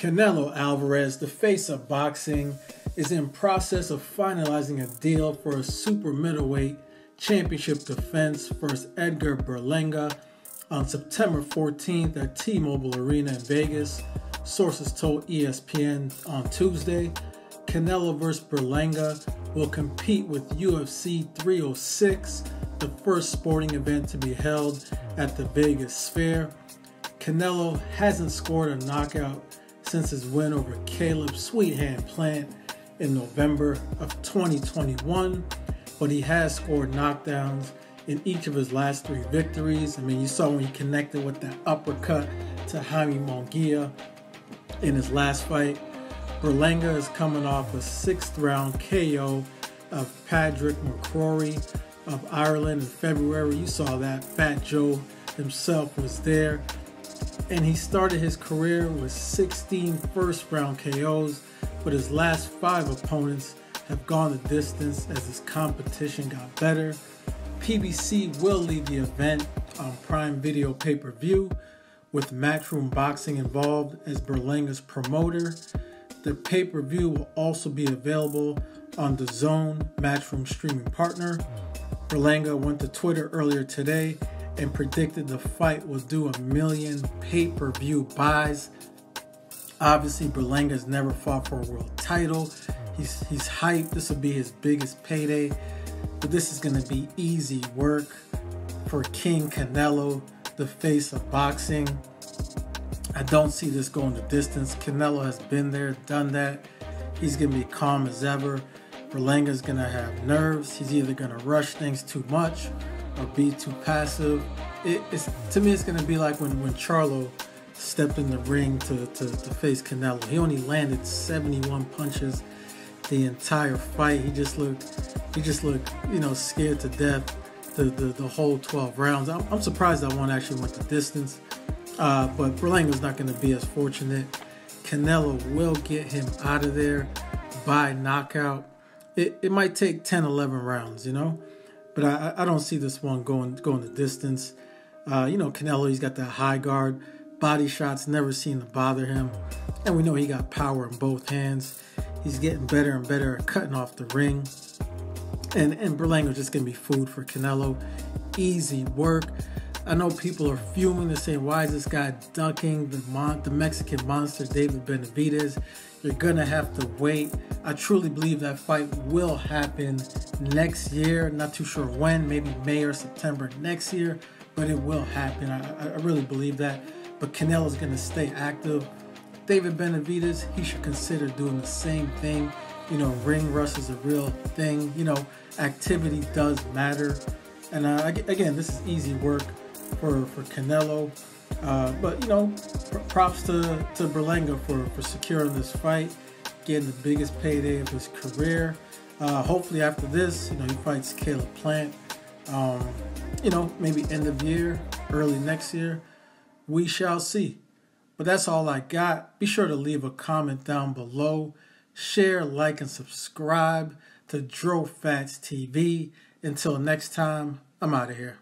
Canelo Alvarez, the face of boxing, is in process of finalizing a deal for a super middleweight championship defense versus Edgar Berlanga on September 14th at T-Mobile Arena in Vegas. Sources told ESPN on Tuesday, Canelo vs. Berlanga will compete with UFC 306, the first sporting event to be held at the Vegas Sphere. Canelo hasn't scored a knockout since his win over Caleb Sweethand Plant in November of 2021, but he has scored knockdowns in each of his last three victories. I mean, you saw when he connected with that uppercut to Jaime Munguia in his last fight. Berlanga is coming off a sixth round KO of Patrick McCrory of Ireland in February. You saw that. Fat Joe himself was there and he started his career with 16 first round KOs, but his last five opponents have gone the distance as his competition got better. PBC will lead the event on Prime Video pay per view with Matchroom Boxing involved as Berlanga's promoter. The pay per view will also be available on DAZN Matchroom streaming partner. Berlanga went to Twitter earlier today and predicted the fight will do a million pay-per-view buys. Obviously, Berlanga's never fought for a world title. He's he's hyped. This will be his biggest payday. But this is gonna be easy work for King Canelo, the face of boxing. I don't see this going the distance. Canelo has been there, done that. He's gonna be calm as ever. Berlanga's gonna have nerves. He's either gonna rush things too much or be too passive. It, it's to me, it's gonna be like when when Charlo stepped in the ring to, to, to face Canelo. He only landed 71 punches the entire fight. He just looked he just looked you know scared to death the the, the whole 12 rounds. I'm, I'm surprised that one actually went the distance. Uh, but Berlanga's not going to be as fortunate. Canelo will get him out of there by knockout. It, it might take 10, 11 rounds, you know? But I, I don't see this one going going the distance. Uh, you know, Canelo, he's got that high guard, body shots never seem to bother him, and we know he got power in both hands. He's getting better and better at cutting off the ring, and and Berlanga's just gonna be food for Canelo. Easy work. I know people are fuming. They're saying, "Why is this guy dunking the mon- the Mexican monster David Benavidez? You're gonna have to wait. I truly believe that fight will happen next year. Not too sure when, maybe May or September next year, but it will happen. I, I really believe that. But Canelo's gonna stay active. David Benavidez, he should consider doing the same thing. You know, ring rust is a real thing. You know, activity does matter. And uh, again, this is easy work for for Canelo. Uh, but you know, props to to Berlanga for for securing this fight, getting the biggest payday of his career. Uh, hopefully, after this, you know, he fights Caleb Plant. Um, you know, maybe end of year, early next year. We shall see. But that's all I got. Be sure to leave a comment down below. Share, like, and subscribe to Droffats TV. Until next time, I'm out of here.